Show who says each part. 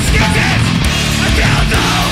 Speaker 1: excuses I feel no